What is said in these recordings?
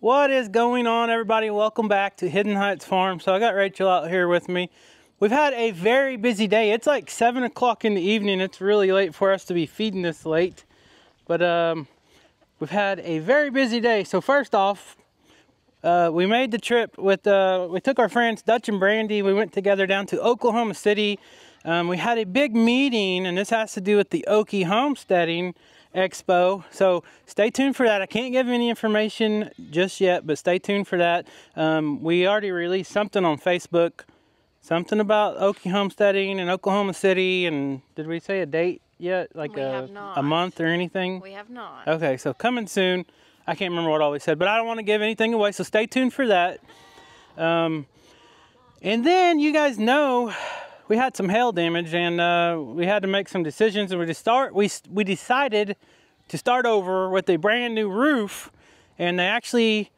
What is going on, everybody? Welcome back to Hidden Heights Farm. So I got Rachel out here with me. We've had a very busy day. It's like 7 o'clock in the evening. It's really late for us to be feeding this late. But um, we've had a very busy day. So first off, uh, we made the trip with, uh, we took our friends Dutch and Brandy. We went together down to Oklahoma City. Um, we had a big meeting, and this has to do with the Okie homesteading Expo. So stay tuned for that. I can't give any information just yet, but stay tuned for that. Um, we already released something on Facebook, something about Okie homesteading in Oklahoma City. And did we say a date yet? Like We a, a month or anything? We have not. Okay, so coming soon. I can't remember what all we said, but I don't want to give anything away, so stay tuned for that. Um, and then you guys know we had some hail damage, and uh, we had to make some decisions, and we start. We we decided to start over with a brand new roof, and they actually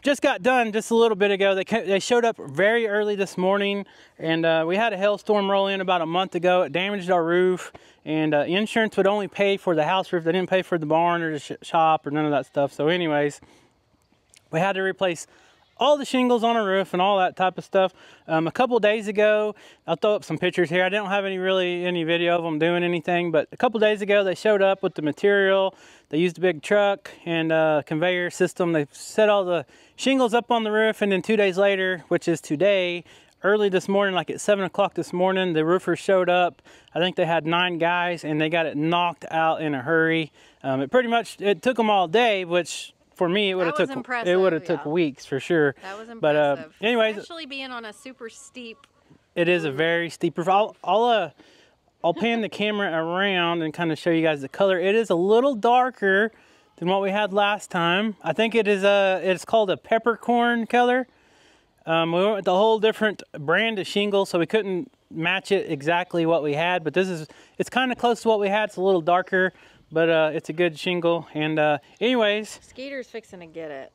just got done just a little bit ago. They they showed up very early this morning, and uh, we had a hailstorm roll in about a month ago. It damaged our roof, and uh, insurance would only pay for the house roof. They didn't pay for the barn or the sh- shop or none of that stuff. So, anyways, we had to replace all the shingles on a roof and all that type of stuff. Um, a couple days ago, I'll throw up some pictures here. I don't have any really any video of them doing anything, but a couple days ago they showed up with the material. They used a big truck and a conveyor system. They set all the shingles up on the roof, and then two days later, which is today, early this morning, like at seven o'clock this morning, the roofers showed up. I think they had nine guys, and they got it knocked out in a hurry. Um, it pretty much it took them all day, which for me it would have took it would have took weeks for sure. That was impressive. But uh, anyways, especially being on a super steep. it is a very steep roof. I'll I'll uh, I'll pan the camera around and kind of show you guys the color. It is a little darker than what we had last time. I think it is a it's called a peppercorn color. Um, we went with a whole different brand of shingle, so we couldn't match it exactly what we had. But this is it's kind of close to what we had. It's a little darker, but uh, it's a good shingle. And uh, anyways, Skeeter's fixing to get it.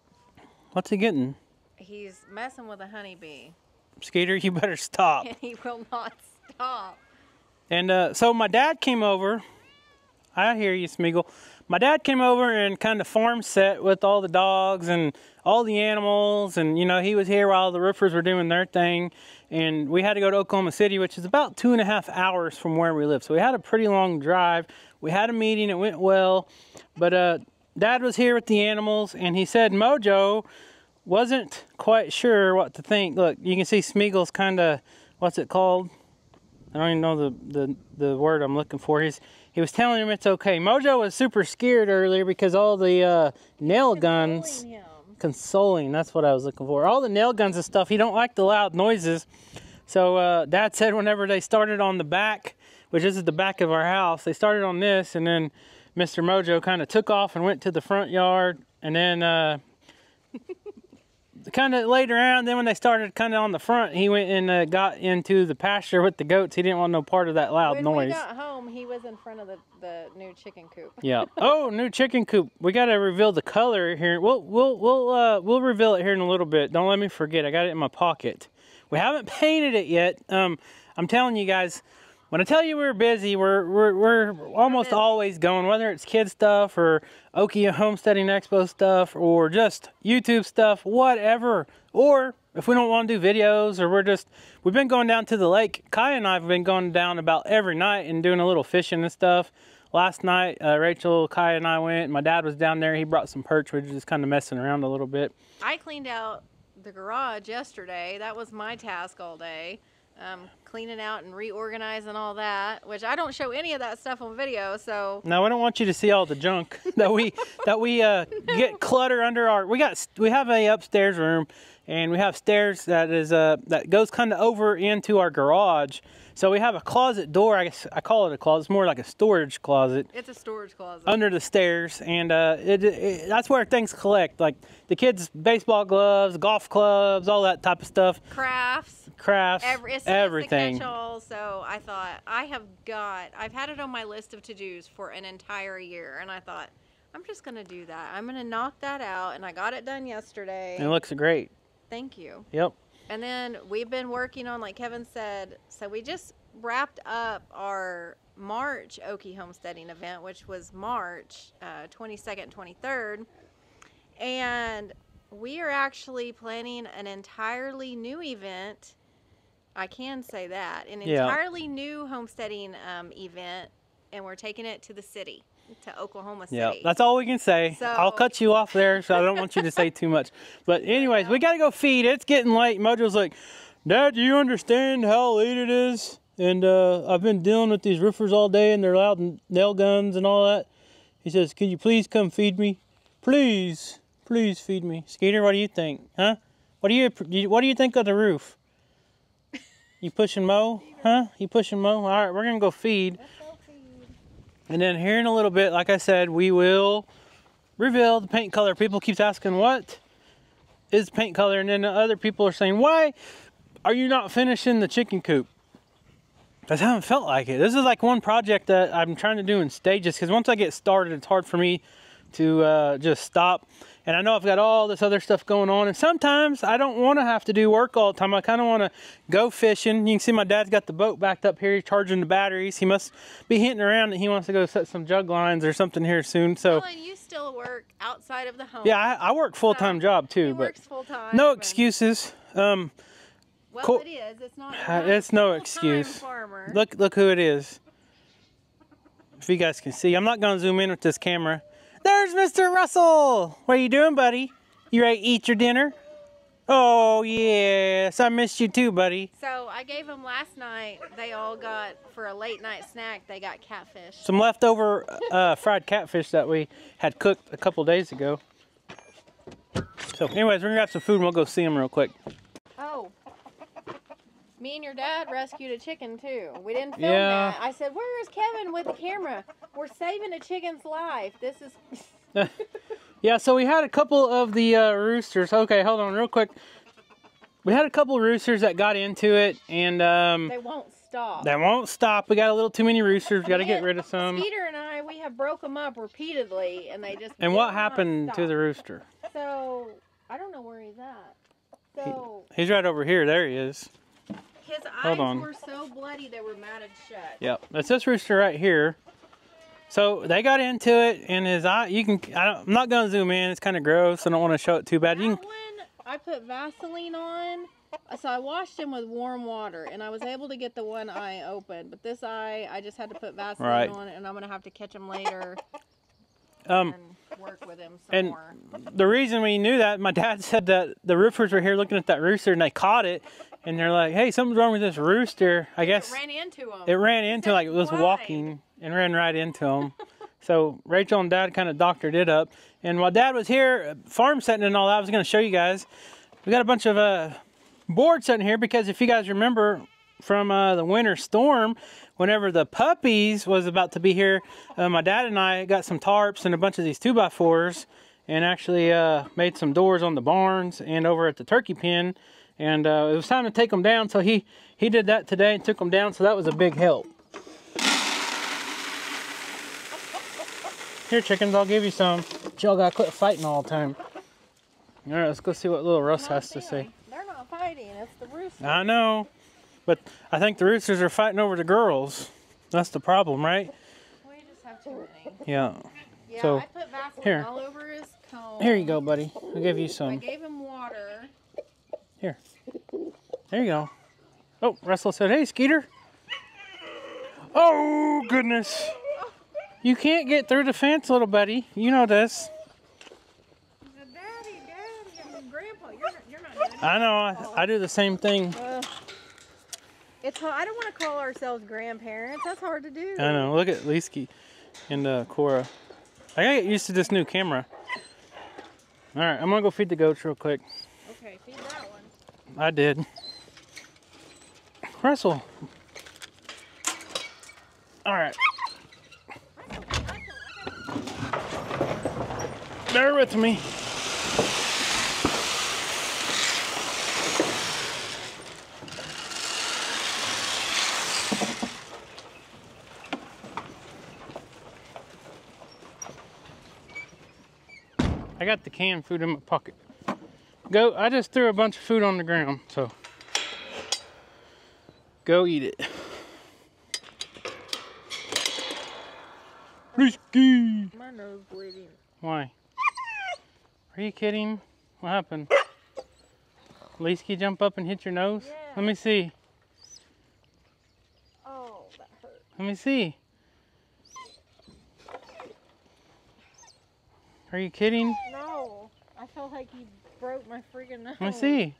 what's he getting? He's messing with a honeybee, Skeeter, you better stop. and he will not stop. And uh, so my dad came over. I hear you, Smeagol. My dad came over and kind of farm set with all the dogs and all the animals. And, you know, he was here while the roofers were doing their thing. And we had to go to Oklahoma City, which is about two and a half hours from where we live. So we had a pretty long drive. We had a meeting, it went well. But uh, dad was here with the animals, and he said Mojo wasn't quite sure what to think. Look, you can see Smeagol's kind of, what's it called? I don't even know the, the, the word I'm looking for. He's he was telling him it's okay. Mojo was super scared earlier because all the uh, nail guns Consoling him. consoling. That's what I was looking for. All the nail guns and stuff. He don't like the loud noises. So uh, Dad said whenever they started on the back, which is the back of our house, they started on this, and then Mr. Mojo kind of took off and went to the front yard, and then. Uh, kind of later on, then when they started kind of on the front, he went and uh, got into the pasture with the goats. He didn't want no part of that loud When noise. we got home, he was in front of the, the new chicken coop. Yeah. Oh, new chicken coop. We got to reveal the color here. We'll we'll we'll uh we'll reveal it here in a little bit. Don't let me forget. I got it in my pocket. We haven't painted it yet. Um, I'm telling you guys. When I tell you we're busy, we're we're we're almost always going. Whether it's kid stuff or Okie Homesteading Expo stuff or just YouTube stuff, whatever. Or if we don't want to do videos or we're just we've been going down to the lake. Kai and I have been going down about every night and doing a little fishing and stuff. Last night, uh, Rachel, Kai, and I went. My dad was down there. He brought some perch. We were just kind of messing around a little bit. I cleaned out the garage yesterday. That was my task all day. Um, cleaning out and reorganizing all that, which I don't show any of that stuff on video. So No, I don't want you to see all the junk that we that we uh, get clutter under our. We got we have a upstairs room, and we have stairs that is uh that goes kind of over into our garage. So we have a closet door. I guess I call it a closet. It's more like a storage closet it's a storage closet. under the stairs, and uh, it, it, that's where things collect, like the kids' baseball gloves, golf clubs, all that type of stuff, Crafts. crafts, Every, everything. So I thought I have got. I've had it on my list of to dos for an entire year, and I thought I'm just gonna do that. I'm gonna knock that out, and I got it done yesterday. It looks great. Thank you. Yep. And then we've been working on, like Kevin said, so we just wrapped up our March Okie homesteading event, which was March uh, 22nd, 23rd. And we are actually planning an entirely new event. I can say that an Yeah. entirely new homesteading um, event, and we're taking it to the city, to Oklahoma City. Yeah, that's all we can say. So... I'll cut you off there, so I don't want you to say too much. But anyways, we gotta go feed. It's getting late. Mojo's like, Dad, do you understand how late it is? And uh, I've been dealing with these roofers all day, and they're loud nail guns and all that. He says, "Could you please come feed me? Please, please feed me." Skeeter, what do you think? Huh? What do you you- What do you think of the roof? You pushing Mo? Huh? You pushing Mo? All right, we're gonna go feed. And then here in a little bit, like I said, we will reveal the paint color. People keeps asking what is paint color, and then the other people are saying, why are you not finishing the chicken coop? I haven't felt like it. This is like one project that I'm trying to do in stages because once I get started, it's hard for me to uh, just stop. And I know I've got all this other stuff going on, and sometimes I don't want to have to do work all the time. I kind of want to go fishing. You can see my dad's got the boat backed up here, He's charging the batteries. He must be hinting around that he wants to go set some jug lines or something here soon. So, Well, and you still work outside of the home. yeah, I, I work full time job too, but works full time. no excuses. Um, Well, co- it is. It's not. Not it's no excuse. Farmer. Look, look who it is. If you guys can see, I'm not gonna zoom in with this camera. There's Mr. Russell. What are you doing, buddy? You ready to eat your dinner? Oh yes, I missed you too, buddy. So I gave them last night. They all got for a late night snack. They got catfish. Some leftover uh, fried catfish that we had cooked a couple days ago. So, anyways, we're gonna grab some food and we'll go see them real quick. Me and your dad rescued a chicken too. We didn't film Yeah. that. I said, "Where is Kevin with the camera? We're saving a chicken's life. This is Yeah, so we had a couple of the uh, roosters. Okay, hold on real quick. We had a couple roosters that got into it, and um, they won't stop." they won't stop. We got a little too many roosters. We got to get rid of some. Peter and I, we have broke them up repeatedly, and they just. And what happened to the rooster? So I don't know where he's at. So He's right over here. There he is. His hold eyes on. were so bloody they were matted shut. Yep, that's this rooster right here. So they got into it, and his eye. You can. I don't, I'm not gonna zoom in. It's kind of gross. I don't want to show it too bad. You That can, one, I put Vaseline on. So I washed him with warm water, and I was able to get the one eye open. But this eye, I just had to put Vaseline Right. on, and I'm gonna have to catch him later um, and work with him some and- more. the reason we knew that, my dad said that the roofers were here looking at that rooster, and they caught it, and they're like, "Hey, something's wrong with this rooster." I guess it Ran into him. it ran into like it was why? walking and ran right into him. so Rachel and Dad kind of doctored it up. And while Dad was here, uh, farm setting and all that, I was going to show you guys. We got a bunch of uh, boards sitting here because if you guys remember from uh, the winter storm, whenever the puppies was about to be here, uh, my dad and I got some tarps and a bunch of these two by fours, and actually uh, made some doors on the barns and over at the turkey pen. And uh, it was time to take them down, so he he did that today and took them down. So that was a big help. Here, chickens, I'll give you some. Y'all gotta quit fighting all the time. All right, let's go see what little Russ has to say. They're not fighting. It's the roosters. I know, but I think the roosters are fighting over the girls. That's the problem, right? we just have too many. Yeah. Yeah, So, I put Vaseline here. all over his comb. Here you go, buddy. I'll give you some. I gave him water. Here. There you go. Oh, Russell said, "Hey, Skeeter." Oh goodness. You can't get through the fence, little buddy. You know this. Daddy, daddy, I mean, grandpa, you're you're not daddy. I know. I, I do the same thing. Uh, it's hard. I don't want to call ourselves grandparents. That's hard to do. I know. Look at Leesky and uh, Cora. I gotta get used to this new camera. All right, I'm gonna go feed the goats real quick. Okay, feed that one. I did. Russell. All right. Bear with me. I got the canned food in my pocket. Go, I just threw a bunch of food on the ground, so go eat it. Risky. My nose bleeding. Why? Are you kidding? What happened? Leesky jump up and hit your nose? Yeah. Let me see. Oh, that hurt. Let me see. Are you kidding? No, I felt like he broke my freaking nose. Let me see.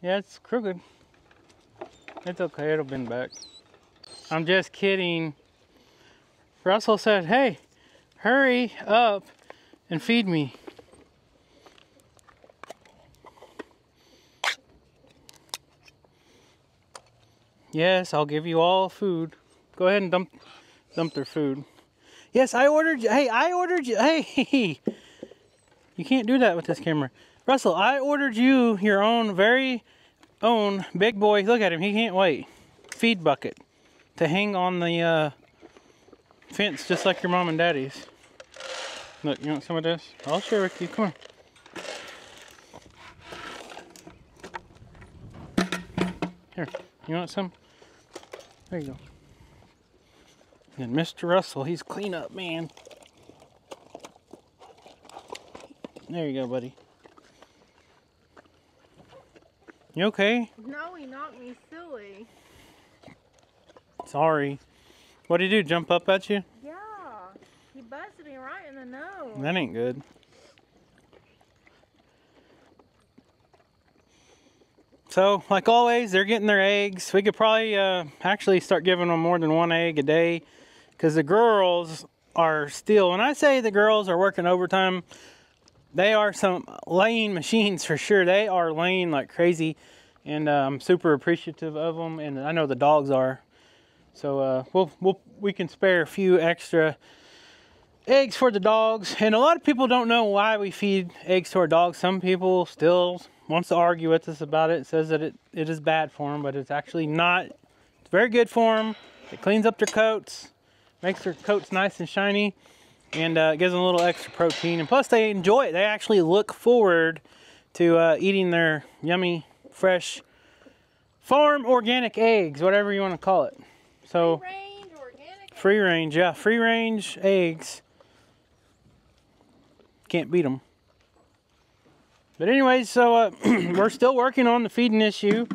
Yeah, it's crooked. It's okay, it'll bend back. I'm just kidding. Russell said, hey, hurry up and feed me. Yes, I'll give you all food. Go ahead and dump dump their food. Yes, I ordered you. Hey, I ordered you. Hey, you can't do that with this camera. Russell, I ordered you your own very own big boy. Look at him. He can't wait. Feed bucket to hang on the uh, fence just like your mom and daddy's. Look, you want some of this? I'll share with you. Come on. Here, you want some? There you go. And Mr. Russell, he's clean up man. There you go, buddy. You okay? No, he knocked me silly. Sorry. What did he do? Jump up at you? Yeah, he busted me right in the nose. That ain't good. So, like always, they're getting their eggs. We could probably uh, actually start giving them more than one egg a day because the girls are still, when I say the girls are working overtime, they are some laying machines for sure. They are laying like crazy, and uh, I'm super appreciative of them, and I know the dogs are. So uh, we'll, we'll we can spare a few extra eggs for the dogs. And a lot of people don't know why we feed eggs to our dogs. Some people still wants to argue with us about it. it Says that it, it is bad for them, but it's actually not. It's very good for them. It cleans up their coats, makes their coats nice and shiny, and uh, gives them a little extra protein. And plus, they enjoy it. They actually look forward to uh, eating their yummy, fresh, farm organic eggs, whatever you want to call it. So. Range, organic. Free range, yeah, free range eggs. Can't beat them. But anyways, so uh, we're still working on the feeding issue,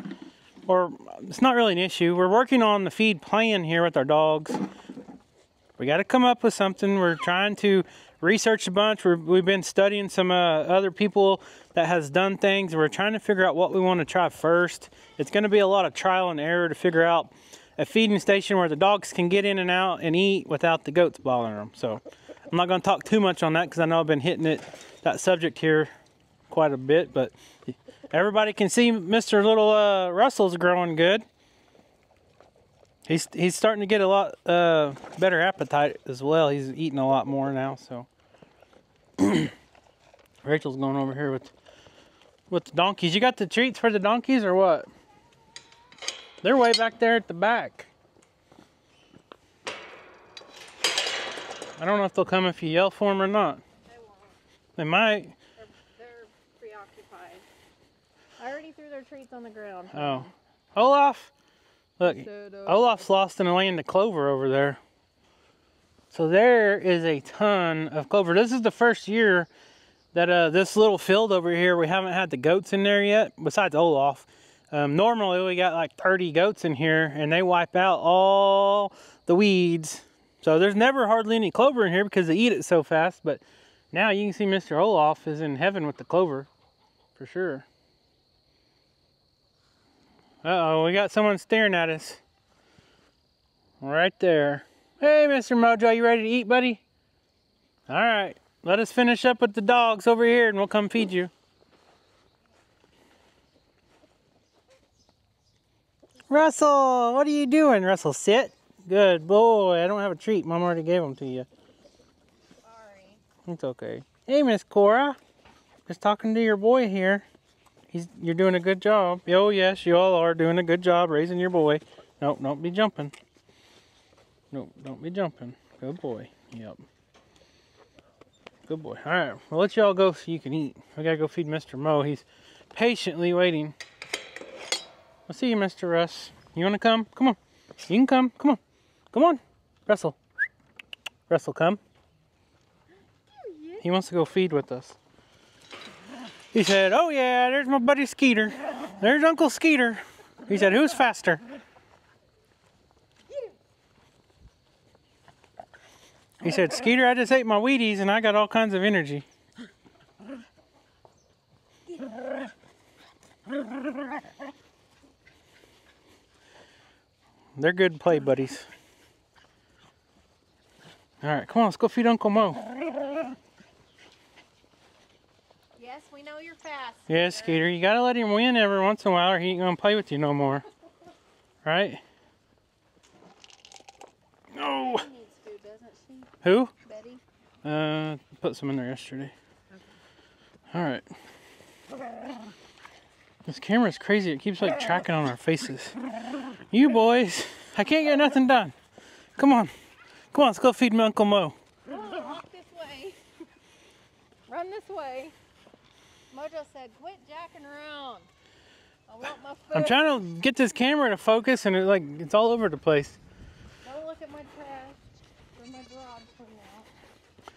or it's not really an issue. We're working on the feed plan here with our dogs. We got to come up with something. We're trying to research a bunch. We're, we've been studying some uh, other people that has done things. We're trying to figure out what we want to try first. It's going to be a lot of trial and error to figure out a feeding station where the dogs can get in and out and eat without the goats bothering them. So I'm not going to talk too much on that because I know I've been hitting it that subject here quite a bit. But everybody can see Mr. Little uh, Russell's growing good. He's he's starting to get a lot uh, better appetite as well. He's eating a lot more now. So Rachel's going over here with with the donkeys. You got the treats for the donkeys or what? They're way back there at the back. I don't know if they'll come if you yell for them or not. They won't. They might. They're, they're preoccupied. I already threw their treats on the ground. Oh. Olaf! Look. Olaf's lost in a land of clover over there. So there is a ton of clover. This is the first year that uh, this little field over here, we haven't had the goats in there yet, besides Olaf. Um, normally we got like 30 goats in here and they wipe out all the weeds. So there's never hardly any clover in here because they eat it so fast. But now you can see Mr. Olaf is in heaven with the clover for sure. Uh-oh, we got someone staring at us. Right there. Hey, Mr. Mojo, you ready to eat, buddy? All right, let us finish up with the dogs over here and we'll come feed you. Russell, what are you doing? Russell, sit. Good boy. I don't have a treat. Mom already gave them to you. Sorry. It's okay. Hey, Miss Cora. Just talking to your boy here. He's you're doing a good job. Oh yes, you all are doing a good job raising your boy. Nope, don't be jumping. Nope, don't be jumping. Good boy. Yep. Good boy. All right, we'll let y'all go so you can eat. We gotta go feed Mr. Mo. He's patiently waiting. I'll see you, Mr. Russ. You wanna come? Come on. You can come. Come on. Come on. Russell. Russell, come. He wants to go feed with us. He said, "Oh yeah, there's my buddy Skeeter. There's Uncle Skeeter." He said, "Who's faster?" He said, "Skeeter, I just ate my Wheaties and I got all kinds of energy." They're good play buddies. All right, come on, let's go feed Uncle Mo. Yes, we know you're fast. Yeah, Skeeter, you gotta let him win every once in a while or he ain't gonna play with you no more. Right? No. She needs food, doesn't she, Who? Betty? Uh, put some in there yesterday. All right. This camera's crazy. It keeps like tracking on our faces. You boys, I can't get nothing done. Come on. Come on, let's go feed my Uncle Mo. Walk this way. Run this way. Mojo said, quit jacking around. I want my food. I'm trying to get this camera to focus and it like it's all over the place. Don't look at my trash or my garage from now.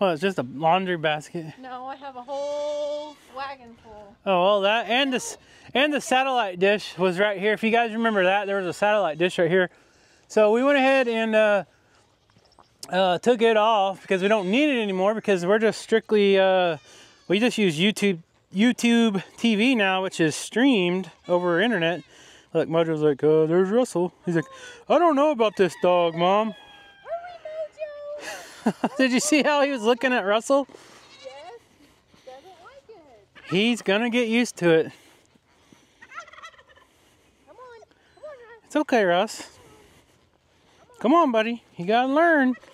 Well, it's just a laundry basket. No, I have a whole wagon full. Oh, well, that and this and the satellite dish was right here. If you guys remember that, there was a satellite dish right here. So we went ahead and uh, uh, took it off because we don't need it anymore because we're just strictly uh, we just use YouTube YouTube TV now, which is streamed over internet. Look, Mojo's like, uh, there's Russell. He's like, I don't know about this dog, Mom. Mojo! Did you see how he was looking at Russell? yes, doesn't like it. He's gonna get used to it. Come on, come on, Russ. It's okay, Russ. Come on, buddy. You gotta learn.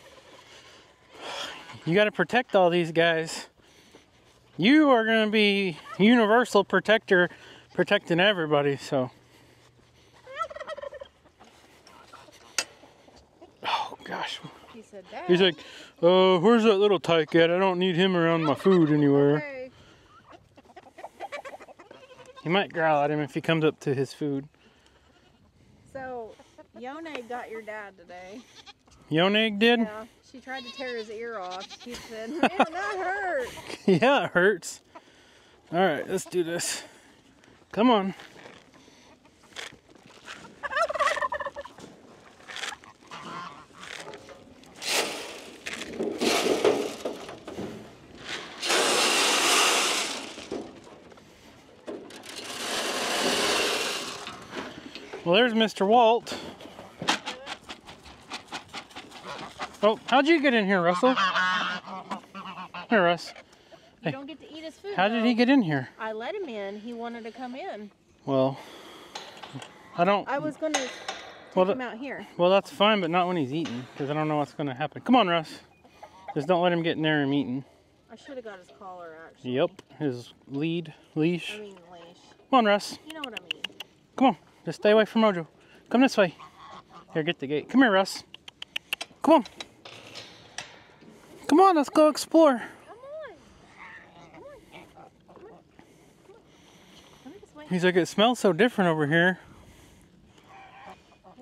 You gotta protect all these guys. You are gonna be universal protector, protecting everybody. So. Oh gosh. He said, Dad. He's like, uh, where's that little tyke at? I don't need him around my food anywhere. He might growl at him if he comes up to his food. So, Yone got your dad today. Yoneg did? Yeah, she tried to tear his ear off. She said, "Man, that hurt." yeah, it hurts. All right, let's do this. Come on. Well, there's Mr. Walt. Oh, how'd you get in here, Russell? Here, Russ. You don't get to eat his food. How did he get in here? I let him in. He wanted to come in. Well, I don't. I was gonna take Well, him out here. Well, that's fine, but not when he's eating, because I don't know what's going to happen. Come on, Russ. Just don't let him get in there and eating. I should have got his collar actually. Yep, his lead, leash. I mean leash. Come on, Russ. You know what I mean. Come on. Just stay away from Mojo. Come this way. Here, get the gate. Come here, Russ. Come on. Come on, let's go explore. He's like, it smells so different over here.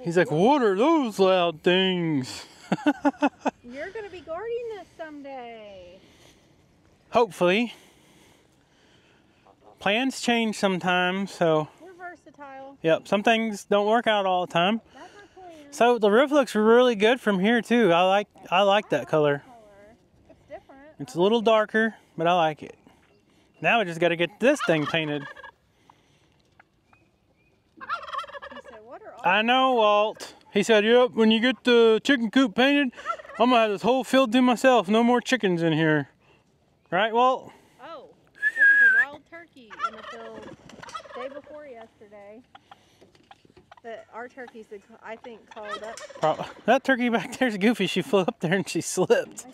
He's like, what are those loud things? You're gonna be guarding this someday. Hopefully. Plans change sometimes, so We're versatile. yep, some things don't work out all the time. That's our plan. So the roof looks really good from here too. I like I like that color. It's a little darker, but I like it. Now we just got to get this thing painted. Said, "What are all?" I know, Walt. He said, "Yep, when you get the chicken coop painted, I'm gonna have this whole field to myself. No more chickens in here." Right, Walt? Oh, there was a wild turkey in the field day before yesterday. That our turkeys, I think, called up. That turkey back there's Goofy. She flew up there and she slipped.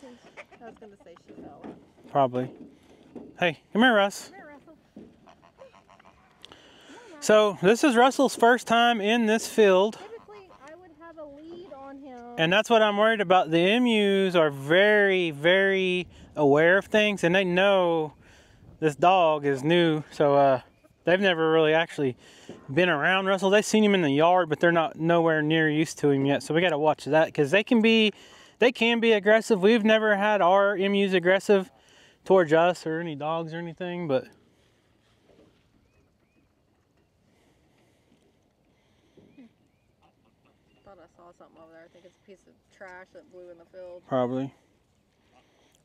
I was gonna say she fell. Probably. Hey, come here, Russ. here, Russell. So this is Russell's first time in this field. Typically, I would have a lead on him. And that's what I'm worried about. The emus are very, very aware of things, and they know this dog is new. So uh, they've never really actually been around Russell. They've seen him in the yard, but they're not nowhere near used to him yet. So we got to watch that because they can be, they can be aggressive. We've never had our emus aggressive towards us or any dogs or anything, but thought I saw something over there. I think it's a piece of trash that blew in the field. Probably.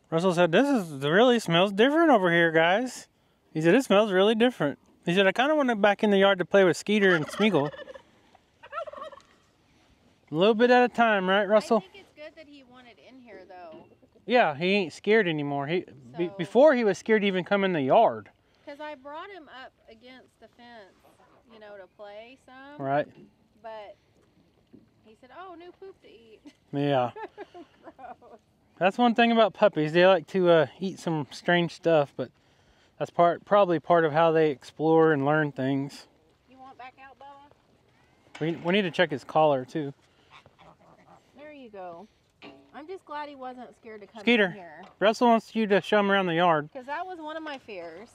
Russell said, this is really smells different over here, guys. He said, it smells really different. He said, I kind of want to back in the yard to play with Skeeter and Smeagol. a little bit at a time, right, Russell? Yeah, he ain't scared anymore. He be, Before, he was scared to even come in the yard, because I brought him up against the fence, you know, to play some. right? But he said, "Oh, new poop to eat." Yeah. That's one thing about puppies. They like to uh, eat some strange stuff, but that's part probably part of how they explore and learn things. You want back out, Bella? We, we need to check his collar too. There you go. I'm just glad he wasn't scared to come Skeeter. in here. Russell wants you to show him around the yard. Because that was one of my fears.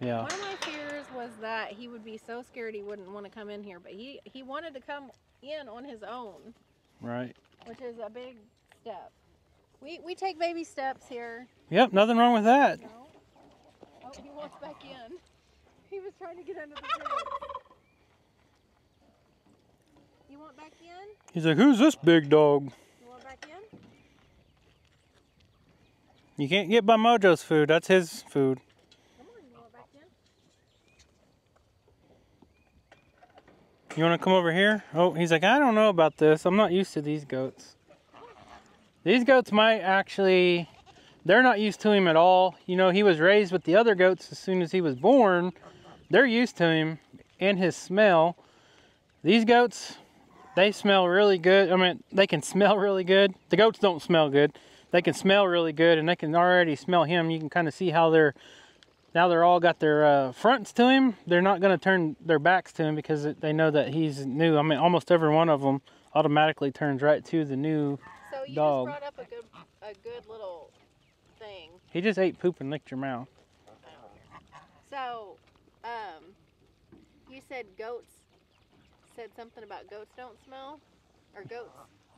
Yeah. One of my fears was that he would be so scared he wouldn't want to come in here, but he he wanted to come in on his own, Right. which is a big step. We we take baby steps here. Yep. Nothing wrong with that. No. Oh, he wants back in. He was trying to get under the fence. You want back in? He's like, "Who's this big dog?" You want back in? You can't get by Mojo's food. That's his food. You want to come over here? Oh, he's like, I don't know about this. I'm not used to these goats. These goats might actually, they're not used to him at all. You know, he was raised with the other goats as soon as he was born. They're used to him and his smell. These goats, they smell really good. I mean, they can smell really good. The goats don't smell good. They can smell really good and they can already smell him. You can kind of see how they're now they're all got their uh, fronts to him. They're not going to turn their backs to him because they know that he's new. I mean, almost every one of them automatically turns right to the new. So you Dog. just brought up a good a good little thing. He just ate poop and licked your mouth. So, um, you said goats said something about goats don't smell, or goats.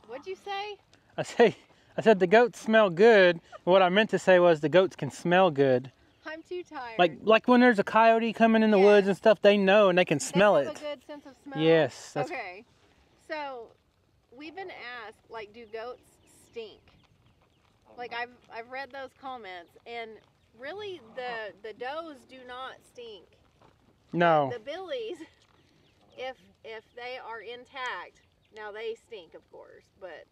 What'd you say? I say, I said the goats smell good. What I meant to say was the goats can smell good. I'm too tired. Like like when there's a coyote coming in the Yeah. woods and stuff, they know and they can They smell have it. A good sense of smell. Yes, that's- Okay. So, we've been asked, like, do goats stink? Like I've I've read those comments, and really the the does do not stink. No. The billies, if if they are intact, now they stink, of course, but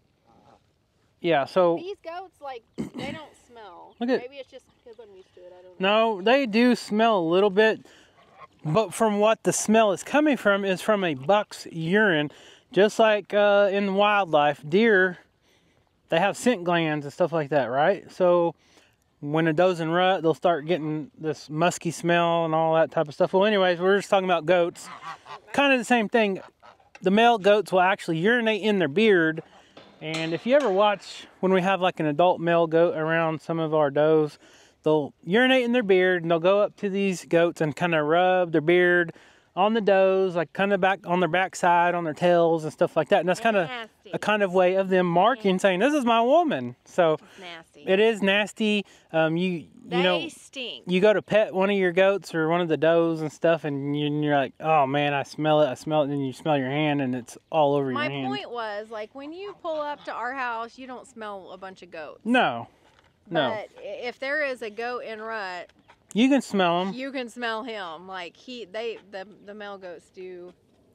Yeah. So these goats like they don't smell. Look at- Maybe it's just because I'm used to it. I don't know. No, they do smell a little bit, but from what the smell is coming from is from a buck's urine. Just like uh, in wildlife, deer, they have scent glands and stuff like that, right? So when a doe's in rut, they'll start getting this musky smell and all that type of stuff. Well, anyways, we're just talking about goats. Kind of the same thing. The male goats will actually urinate in their beard. And if you ever watch when we have like an adult male goat around some of our does, they'll urinate in their beard and they'll go up to these goats and kind of rub their beard on the does, like kind of back on their backside, on their tails and stuff like that. And that's kind of a kind of way of them marking, saying, "This is my woman." So nasty. it is nasty. Um, you they you know stink. you go to pet one of your goats or one of the does and stuff, and you- you're like, "Oh man, I smell it! I smell it!" And you smell your hand, and it's all over My your hand. My point was like when you pull up to our house, you don't smell a bunch of goats. No, no, But i- if there is a goat in rut, you can smell him. you can smell him. Like he, they, the the male goats do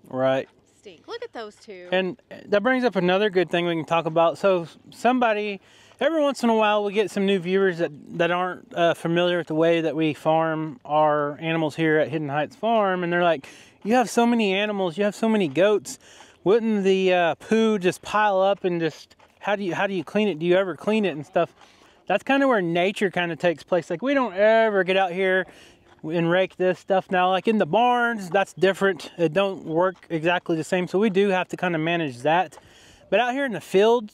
right? stink. Look at those two. And that brings up another good thing we can talk about. So somebody, every once in a while, we get some new viewers that that aren't uh, familiar with the way that we farm our animals here at Hidden Heights Farm, and they're like, "You have so many animals, you have so many goats. Wouldn't the uh, poo just pile up and just how do you how do you clean it? Do you ever clean it and stuff?" That's kind of where nature kind of takes place. Like we don't ever get out here and rake this stuff now like in the barns that's different it don't work exactly the same so we do have to kind of manage that but out here in the field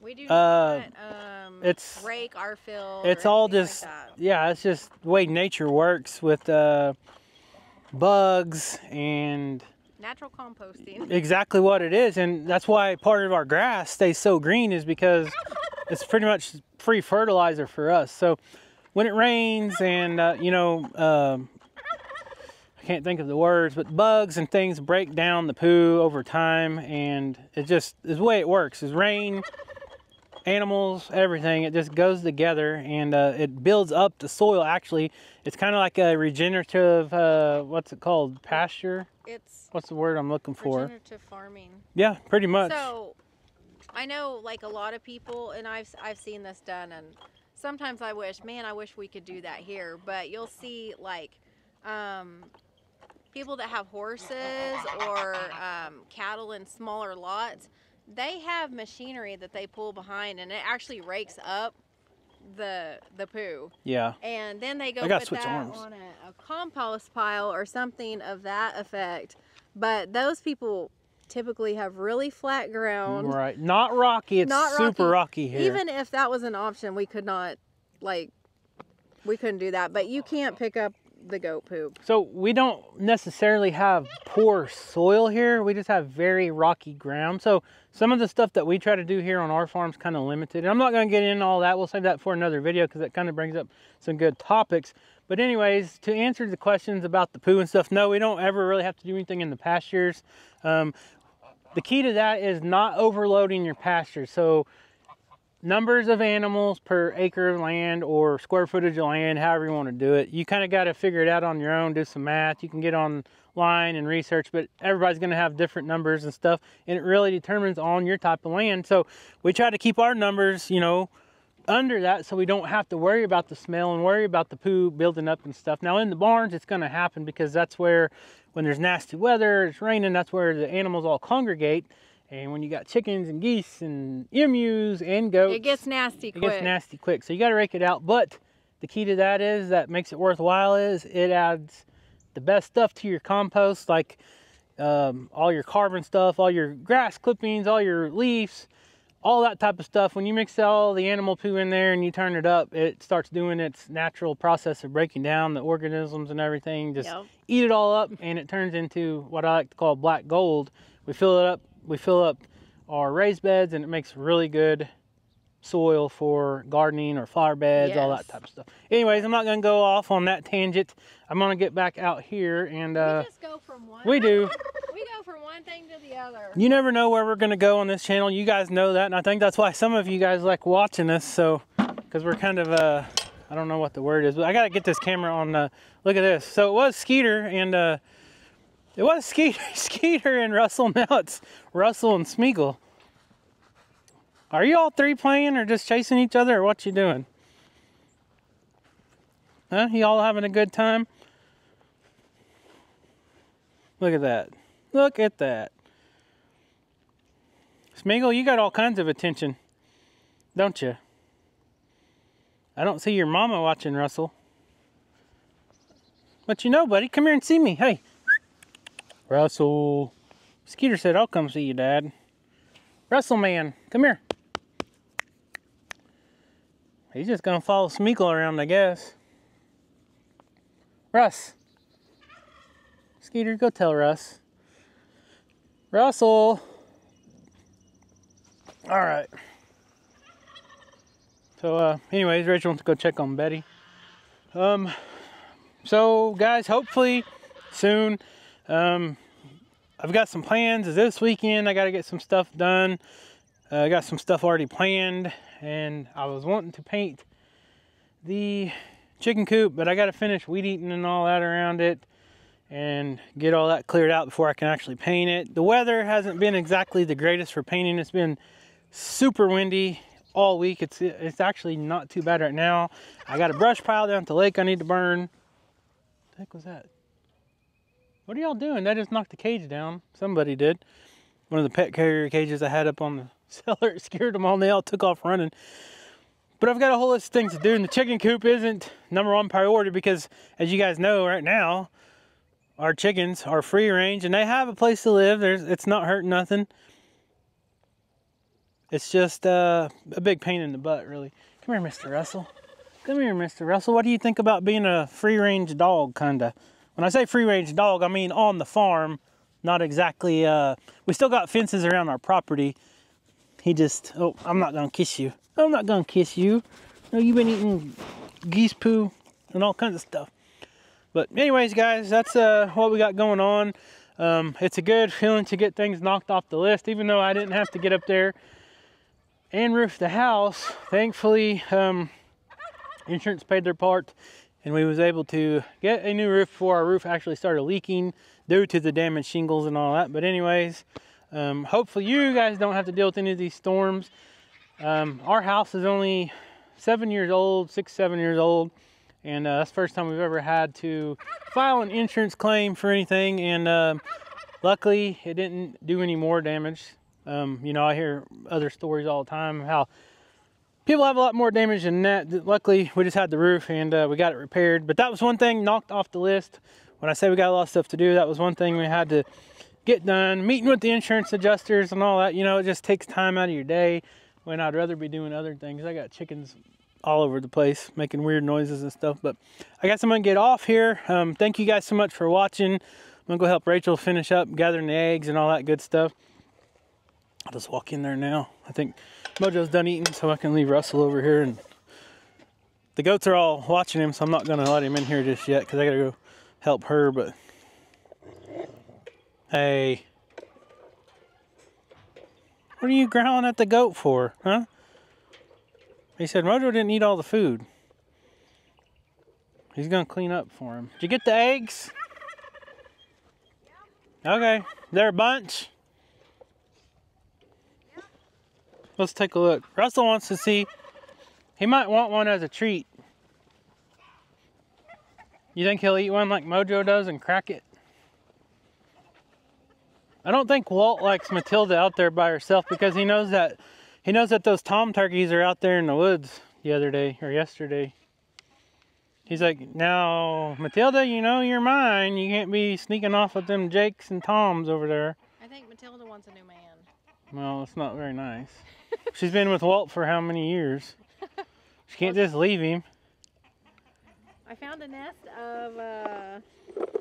we do uh, not um, it's- rake our field. it's all anything like just yeah it's just the way nature works with uh, bugs and natural composting. exactly what it is and that's why part of our grass stays so green is because it's pretty much free fertilizer for us so when it rains and uh, you know um, I can't think of the words, but bugs and things break down the poo over time, and it just is the way it works. Is rain, animals, everything. It just goes together, and uh, it builds up the soil. Actually, it's kind of like a regenerative. Uh, what's it called? Pasture. It's What's the word I'm looking for? regenerative farming. Yeah, pretty much. So, I know like a lot of people, and I've I've seen this done, and sometimes I wish, man, I wish we could do that here. But you'll see like um, people that have horses or um, cattle in smaller lots. They have machinery that they pull behind, and it actually rakes up the the poo, yeah. and then they go I put switch that arms. on a, a compost pile or something of that effect. But those people typically have really flat ground Right. Not rocky. It's not super rocky, here. Even if that was an option, we could not like we couldn't do that. But you can't pick up the goat poop. So we don't necessarily have poor soil here. We just have very rocky ground. So some of the stuff that we try to do here on our farm is kind of limited. And I'm not going to get into all that. We'll save that for another video because that kind of brings up some good topics. But anyways, to answer the questions about the poo and stuff, no, we don't ever really have to do anything in the pastures. Um, the key to that is not overloading your pasture. So numbers of animals per acre of land or square footage of land, however you want to do it. You kind of got to figure it out on your own, do some math. You can get online and research, but everybody's going to have different numbers and stuff, and it really determines on your type of land. So we try to keep our numbers, you know, under that so we don't have to worry about the smell and worry about the poo building up and stuff. Now in the barns it's going to happen because that's where when there's nasty weather, it's raining, that's where the animals all congregate. And when you got chickens and geese and emus and goats, It gets nasty it quick. gets nasty quick. So you got to rake it out. But the key to that is that makes it worthwhile is it adds the best stuff to your compost, like um, all your carbon stuff, all your grass clippings, all your leaves, all that type of stuff. When you mix all the animal poo in there and you turn it up, it starts doing its natural process of breaking down the organisms and everything. Just Yep. eat it all up, and it turns into what I like to call black gold. We fill it up. We fill up our raised beds, and it makes really good soil for gardening or flower beds, all that type of stuff. Anyways, I'm not going to go off on that tangent. I'm going to get back out here, and uh, we just go from one. we do. We go from one thing to the other. You never know where we're going to go on this channel. You guys know that, and I think that's why some of you guys like watching us. So, because we're kind of, uh, I don't know what the word is, but I got to get this camera on. Uh, look at this. So it was Skeeter, and uh, it was Skeeter, Skeeter and Russell. Now it's Russell and Smeagol. Are you all three playing, or just chasing each other, or what you doing? Huh? You all having a good time? Look at that. Look at that. Smeagol, you got all kinds of attention, don't you? I don't see your mama watching, Russell. But you know, buddy, come here and see me. Hey. Russell. Skeeter said, I'll come see you, Dad. Russell, man, come here. He's just gonna follow Smeagol around, I guess. Russ. Skeeter, go tell Russ. Russell. All right. So, uh, anyways, Rachel wants to go check on Betty. Um, so guys, hopefully soon. Um, I've got some plans this weekend. I got to get some stuff done. Uh, I got some stuff already planned, and I was wanting to paint the chicken coop, but I got to finish weed eating and all that around it and get all that cleared out before I can actually paint it. The weather hasn't been exactly the greatest for painting. It's been super windy all week. It's it's actually not too bad right now. I got a brush pile down at the lake I need to burn. What the heck was that? What are y'all doing? That just knocked the cage down. Somebody did. One of the pet carrier cages I had up on the cellar it scared them all. and They all took off running. But I've got a whole list of things to do, and the chicken coop isn't number one priority because, as you guys know, right now, our chickens are free range and they have a place to live. There's, it's not hurting nothing. It's just uh, a big pain in the butt, really. Come here, Mr. Russell. Come here, Mr. Russell. What do you think about being a free range dog, kinda? When I say free range dog, I mean on the farm, not exactly. Uh, we still got fences around our property. He just, oh, I'm not gonna kiss you. I'm not gonna kiss you. No, you've been eating geese poo and all kinds of stuff. But anyways, guys, that's uh, what we got going on. Um, it's a good feeling to get things knocked off the list, even though I didn't have to get up there and roof the house. Thankfully, um, insurance paid their part, and we was able to get a new roof before our roof actually started leaking due to the damaged shingles and all that. But anyways, um, hopefully you guys don't have to deal with any of these storms. Um, our house is only seven years old, six, seven years old and uh, that's the first time we've ever had to file an insurance claim for anything and uh, luckily it didn't do any more damage. Um, you know i hear other stories all the time how people have a lot more damage than that. Luckily we just had the roof and uh, we got it repaired but that was one thing knocked off the list. When i say we got a lot of stuff to do that was one thing we had to get done meeting with the insurance adjusters and all that you know it just takes time out of your day when i'd rather be doing other things i got chickens all over the place, making weird noises and stuff. But I guess I'm gonna get off here. Um, thank you guys so much for watching. I'm gonna go help Rachel finish up gathering the eggs and all that good stuff. I'll just walk in there now. I think Mojo's done eating, so I can leave Russell over here. And the goats are all watching him, so I'm not gonna let him in here just yet because I gotta go help her. But hey, what are you growling at the goat for, huh? He said Mojo didn't eat all the food. He's gonna clean up for him. Did you get the eggs? Okay. They're a bunch. Let's take a look. Russell wants to see. He might want one as a treat. You think he'll eat one like Mojo does and crack it? I don't think Walt likes Matilda out there by herself because he knows that he knows that those tom turkeys are out there in the woods the other day or yesterday. He's like, now, Matilda, you know you're mine. You can't be sneaking off with them Jakes and Toms over there. I think Matilda wants a new man. Well, it's not very nice. She's been with Walt for how many years? She can't just leave him. I found a nest of uh,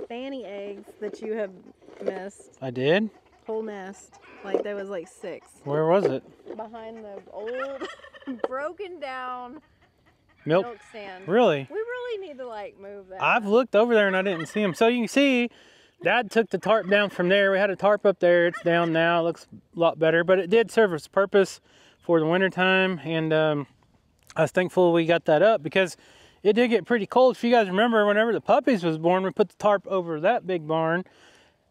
banny eggs that you have missed. I did? Whole nest. Like there was like six. Where was it? Behind the old, broken down milk, milk stand. Really? We really need to like move that. I've looked over there and I didn't see them. So you can see, Dad took the tarp down from there. We had a tarp up there. It's down now. It looks a lot better, but it did serve its purpose for the wintertime. And um, I was thankful we got that up because it did get pretty cold. If you guys remember, whenever the puppies was born, we put the tarp over that big barn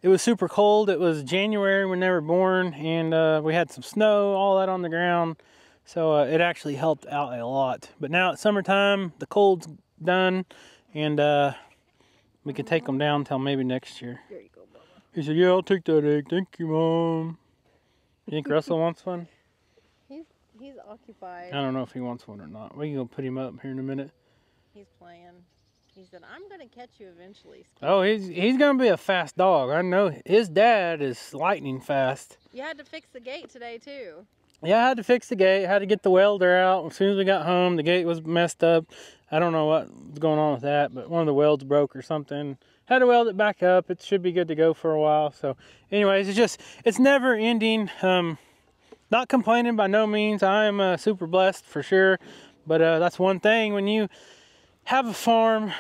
it was super cold. It was January when they were born, and uh, we had some snow, all that on the ground. So uh, it actually helped out a lot. But now it's summertime, the cold's done, and uh, we can take them down until maybe next year. Here you go, Bubba. He said, "Yeah, I'll take that egg. Thank you, Mom." You think Russell wants one? He's he's occupied. I don't know if he wants one or not. We can go put him up here in a minute. He's playing. He said, "I'm gonna catch you eventually." Oh, he's he's gonna be a fast dog. I know his dad is lightning fast. You had to fix the gate today too. Yeah, I had to fix the gate. I Had to get the welder out. As soon as we got home, the gate was messed up. I don't know what was going on with that, but one of the welds broke or something. Had to weld it back up. It should be good to go for a while. So, anyways, it's just it's never ending. Um, not complaining by no means. I am uh, super blessed for sure. But uh, that's one thing when you have a farm,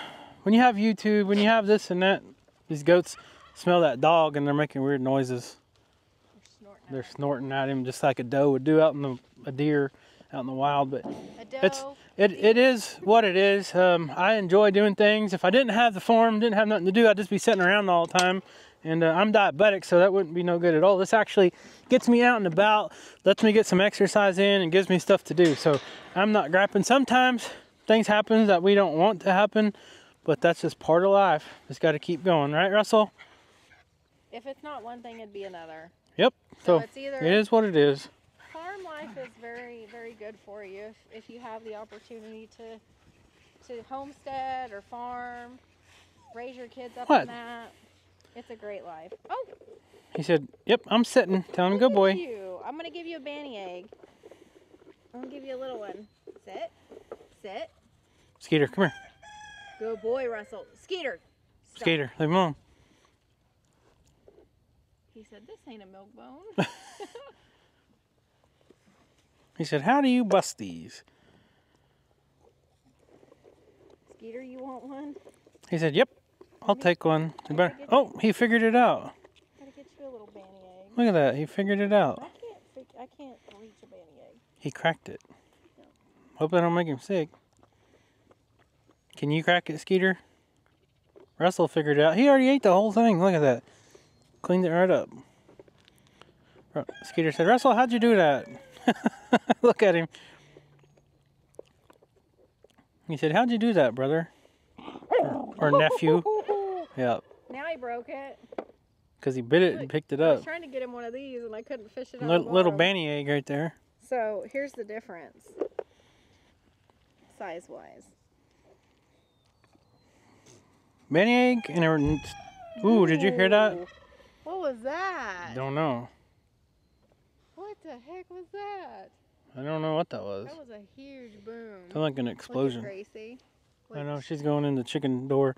when you have YouTube, when you have this and that, these goats smell that dog and they're making weird noises. They're snorting. They're snorting at him just like a doe would do out in the a deer out in the wild. But it's it, it is what it is. Um, I enjoy doing things. If I didn't have the farm, didn't have nothing to do, I'd just be sitting around all the time. And uh, I'm diabetic, so that wouldn't be no good at all. This actually gets me out and about, lets me get some exercise in, and gives me stuff to do. So I'm not griping. Sometimes things happen that we don't want to happen, but that's just part of life. Just got to keep going, right, Russell? if it's not one thing, it'd be another. Yep. So So it's either it is what it is. farm life is very, very good for you if, if you have the opportunity to to homestead or farm, raise your kids up What? in that. It's a great life. Oh, He said, "Yep, I'm sitting. Tell him, good boy." You. I'm gonna give you a banny egg. I'm gonna give you a little one. Sit. Sit. Skeeter, come here. Good boy, Russell. Skeeter. Stop. Skeeter, leave him alone. He said, "This ain't a milk bone." He said, "How do you bust these?" Skeeter, you want one? He said, "Yep." I'll take one. You better- Oh, he figured it out. Gotta get you a little banny egg. Look at that. He figured it out. I can't. I can't reach a banny egg. He cracked it. Hope that don't make him sick. Can you crack it, Skeeter? Russell figured it out. He already ate the whole thing. Look at that. Cleaned it right up. Skeeter said, Russell, how'd you do that? Look at him. He said, How'd you do that, brother? Or, or nephew. Yeah, Now he broke it. because he bit it and picked it I was up. trying to get him one of these and I couldn't fish it out. Little, little banny egg right there. So here's the difference, size wise. Egg and a. Ooh, did you hear that? What was that? Don't know. What the heck was that? I don't know what that was. That was a huge boom. Sounded like an explosion. Gracie. I know she's going in the chicken door.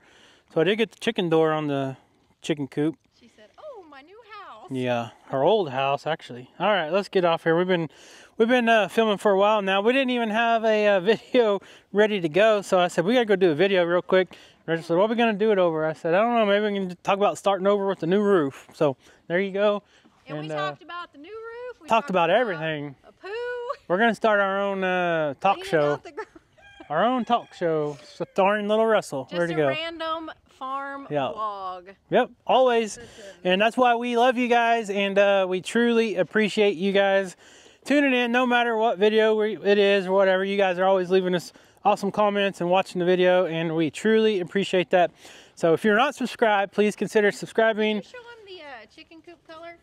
So I did get the chicken door on the chicken coop. She said, "Oh, my new house." Yeah, her old house actually. All right, let's get off here. We've been we've been uh, filming for a while now. We didn't even have a uh, video ready to go, so I said we gotta go do a video real quick. Rachel said, "What are we gonna do it over?" I said, "I don't know. Maybe we can talk about starting over with the new roof." So there you go. And, we uh, talked about the new roof. We Talked about everything. A poo. We're gonna start our own uh, talk cleaning show. Out the gr- Our own talk show. Darn Little Russell. Just Where'd he a go? random farm Yeah. vlog. Yep, always. And that's why we love you guys and uh, we truly appreciate you guys tuning in no matter what video it is or whatever. You guys are always leaving us awesome comments and watching the video and we truly appreciate that. So if you're not subscribed, please consider subscribing. You show him the uh, chicken coop color.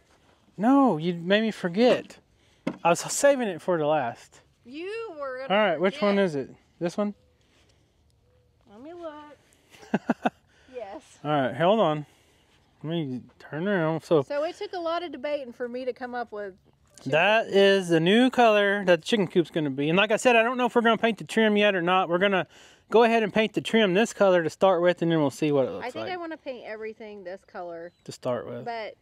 No, you made me forget. I was saving it for the last. You were. All right, which one is it? This one? Let me look. yes. All right, hold on. Let me turn around. So So it took a lot of debating for me to come up with. That is the new color that the chicken coop's going to be. And like I said, I don't know if we're going to paint the trim yet or not. We're going to go ahead and paint the trim this color to start with, and then we'll see what it looks like. I think like I want to paint everything this color, to start with. but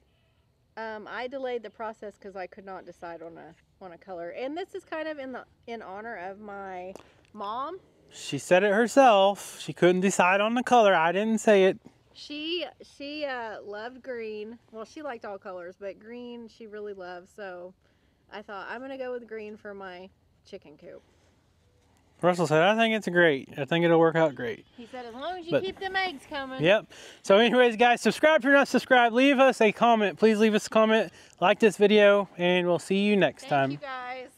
um, I delayed the process because I could not decide on a on a color. And this is kind of in the in honor of my mom. She said it herself. She couldn't decide on the color. I didn't say it. She she uh, loved green. Well, she liked all colors, but green she really loved. So I thought I'm gonna go with green for my chicken coop. Russell said, I think it's great. I think it'll work out great. He said as long as you But- keep them eggs coming. Yep. So anyways, guys, subscribe if you're not subscribed. Leave us a comment. Please leave us a comment. Like this video, and we'll see you next Thank time. you guys.